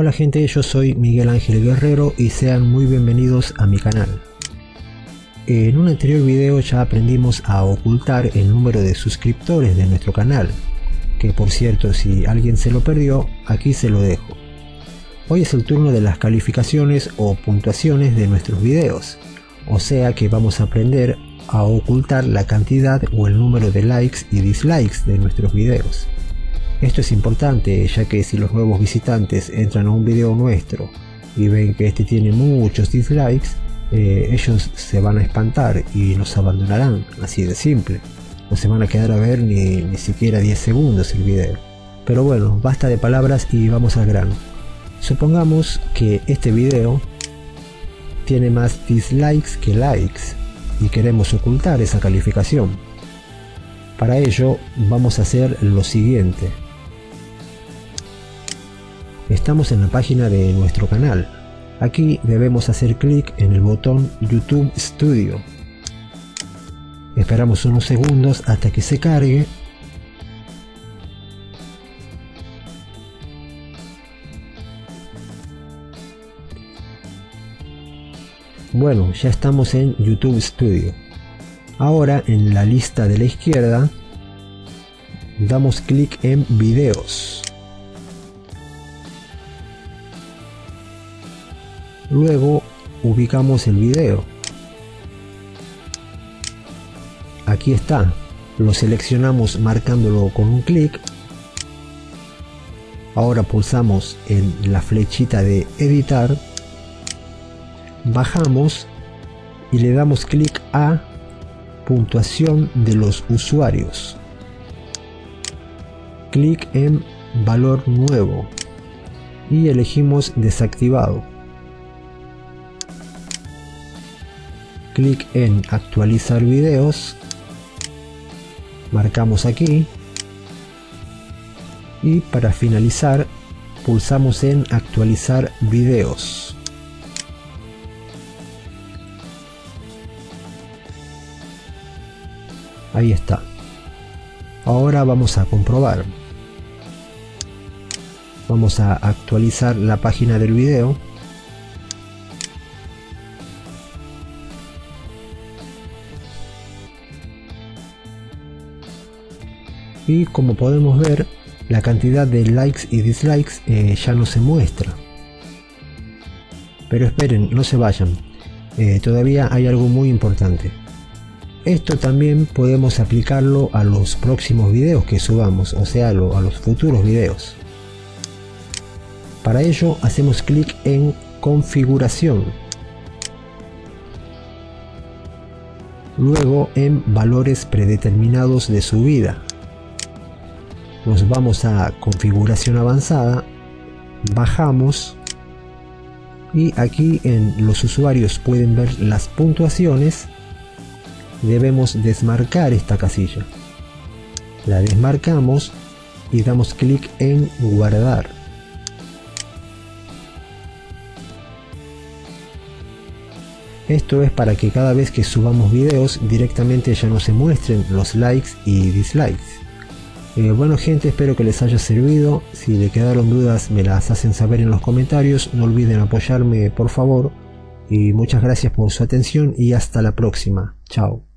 Hola gente, yo soy Miguel Ángel Guerrero y sean muy bienvenidos a mi canal. En un anterior video ya aprendimos a ocultar el número de suscriptores de nuestro canal, que por cierto si alguien se lo perdió, aquí se lo dejo. Hoy es el turno de las calificaciones o puntuaciones de nuestros videos, o sea que vamos a aprender a ocultar la cantidad o el número de likes y dislikes de nuestros videos. Esto es importante ya que si los nuevos visitantes entran a un video nuestro y ven que este tiene muchos dislikes, eh, ellos se van a espantar y nos abandonarán, así de simple. No se van a quedar a ver ni, ni siquiera 10 segundos el video. Pero bueno, basta de palabras y vamos al grano. Supongamos que este video tiene más dislikes que likes y queremos ocultar esa calificación. Para ello vamos a hacer lo siguiente. Estamos en la página de nuestro canal. Aquí debemos hacer clic en el botón YouTube Studio. Esperamos unos segundos hasta que se cargue. Bueno, ya estamos en YouTube Studio. Ahora en la lista de la izquierda damos clic en videos. Luego ubicamos el video. Aquí está. Lo seleccionamos marcándolo con un clic. Ahora pulsamos en la flechita de editar. Bajamos y le damos clic a puntuación de los usuarios. Clic en valor nuevo y elegimos desactivado. Clic en actualizar videos. Marcamos aquí. Y para finalizar pulsamos en actualizar videos. Ahí está. Ahora vamos a comprobar. Vamos a actualizar la página del video y como podemos ver la cantidad de likes y dislikes eh, ya no se muestra. Pero esperen no se vayan. Eh, todavía hay algo muy importante. Esto también podemos aplicarlo a los próximos videos que subamos o sea a los futuros videos. Para ello hacemos clic en configuración. Luego en valores predeterminados de subida nos vamos a configuración avanzada bajamos y aquí en los usuarios pueden ver las puntuaciones. Debemos desmarcar esta casilla. La desmarcamos y damos clic en guardar. Esto es para que cada vez que subamos videos directamente ya no se muestren los likes y dislikes eh, bueno gente, espero que les haya servido. Si le quedaron dudas me las hacen saber en los comentarios. No olviden apoyarme por favor. Y muchas gracias por su atención y hasta la próxima. Chao.